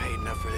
paid enough